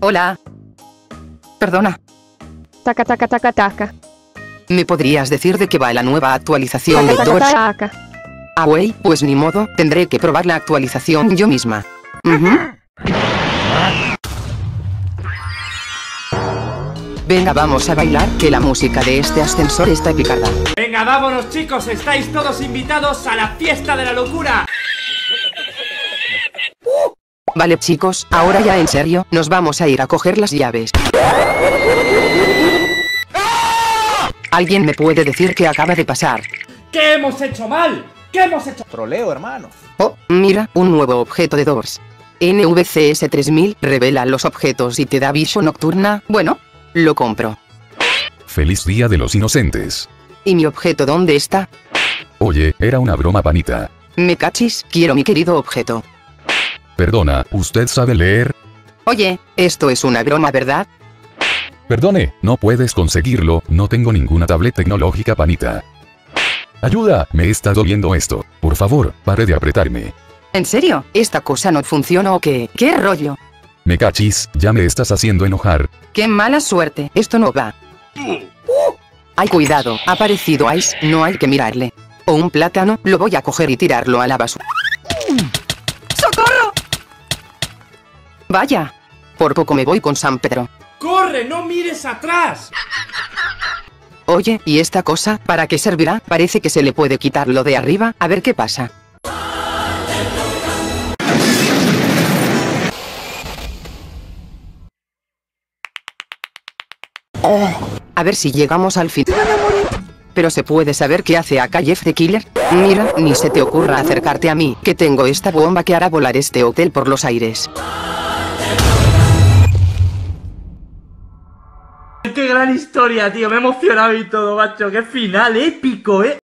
Hola. Perdona, Taca, taca, taca, taca. ¿me podrías decir de qué va la nueva actualización de Taca, taca, Doors? taca. Ah, güey, pues ni modo, tendré que probar la actualización yo misma. Venga, vamos a bailar, que la música de este ascensor está picarda. Venga, vámonos chicos, estáis todos invitados a la fiesta de la locura. Vale chicos, ahora ya en serio, nos vamos a ir a coger las llaves. ¿Alguien me puede decir qué acaba de pasar? ¿Qué hemos hecho mal? ¿Qué hemos hecho? Troleo, hermano. Oh, mira, un nuevo objeto de Doors. NVCS 3000 revela los objetos y te da visión nocturna. Bueno, lo compro. Feliz Día de los Inocentes. ¿Y mi objeto dónde está? Oye, era una broma panita. Me cachis, quiero mi querido objeto. Perdona, ¿usted sabe leer? Oye, esto es una broma, ¿verdad? Perdone, no puedes conseguirlo, no tengo ninguna tablet tecnológica panita. Ayuda, me está doliendo esto. Por favor, pare de apretarme. ¿En serio? ¿Esta cosa no funciona o qué? ¿Qué rollo? Me cachis, ya me estás haciendo enojar. ¡Qué mala suerte! Esto no va. Ay, cuidado, ha aparecido Ice, no hay que mirarle. O un plátano, lo voy a coger y tirarlo a la basura. Vaya. Por poco me voy con San Pedro. ¡Corre, no mires atrás! Oye, ¿y esta cosa? ¿Para qué servirá? Parece que se le puede quitar lo de arriba, a ver qué pasa. A ver si llegamos al fin. Pero se puede saber qué hace acá Jeff the Killer. Mira, ni se te ocurra acercarte a mí, que tengo esta bomba que hará volar este hotel por los aires. Qué gran historia, tío, me he emocionado y todo, macho. Qué final épico, eh.